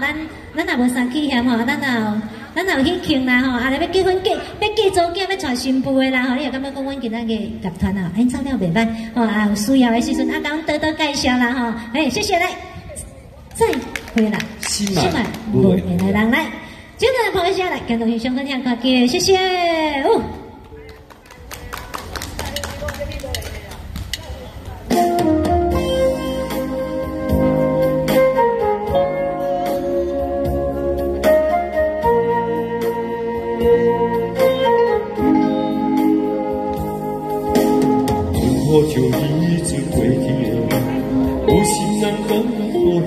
咱咱也无生气嫌吼，咱也咱也有去庆啦吼，啊，要结婚结要结祖囝要娶新妇的啦吼，你也感觉讲阮今仔日集团啊，演唱了袂歹吼，啊有需要的时阵啊，甲阮多多介绍啦吼，哎，谢谢来，再回来，心满不会。的人来，今日朋友下来，跟同学相分享歌曲，谢谢，哦。有心人讲无人，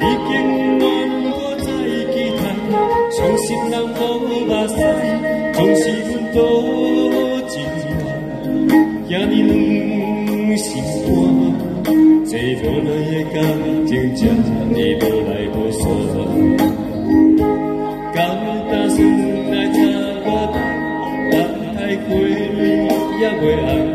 已经满我再期待，伤心人无目屎，总是阮多情怀，遐尼软心肝，这无奈的感情这尼无来无散，甘打算来找我，但太过也袂爱。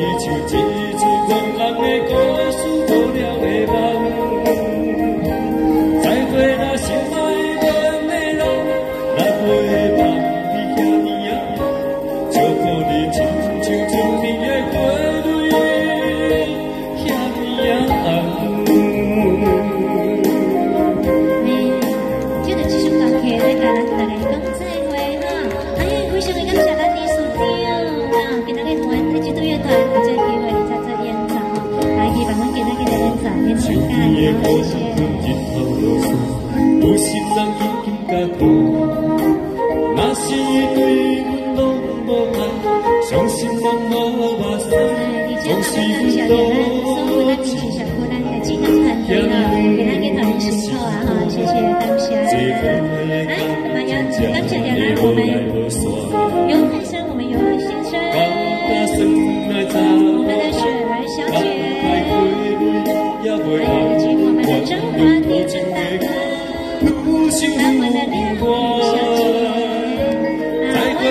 一出实，日头落山，有心人已经甲看。若是对阮拢无爱，伤心人无目屎，总是阮多地震大哥，来我们的亮小姐，啊，我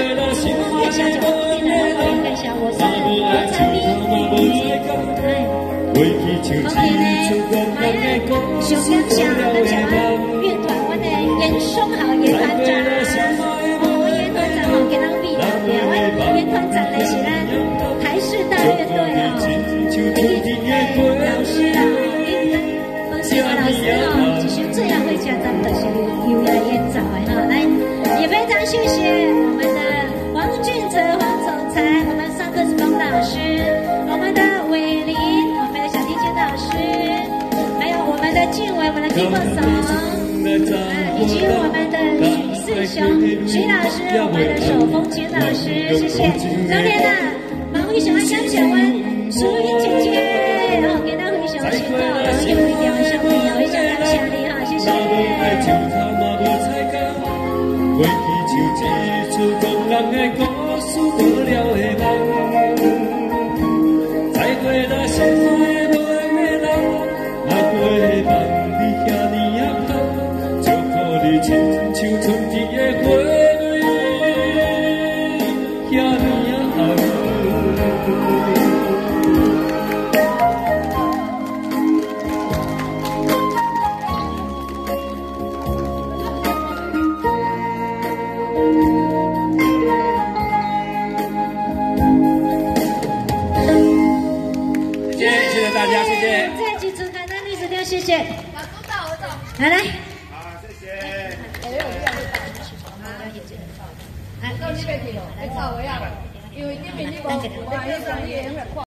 叶小姐，进来欢迎叶小，我是我在咪，哎，后面呢，熊亮小，感谢雅演奏的哈，来也非常谢谢我们的黄俊哲黄总裁，我们上课是冯老师，我们的伟林，我们的小提琴老师，还有我们的俊伟，我们的 keyboard 以及我们的许世雄徐老师，我们的手风琴老师，谢谢。当天的马辉喜欢江小文、淑英姐姐，然后给大家分享情报，然后有一点小朋友，非常感谢人的故事，无了的梦。大家谢谢。再举主台的律师条，谢谢。来来。好，谢谢。哎，我这样子打。来，到这边去了，来找我呀。因为这边你无，我还要上演。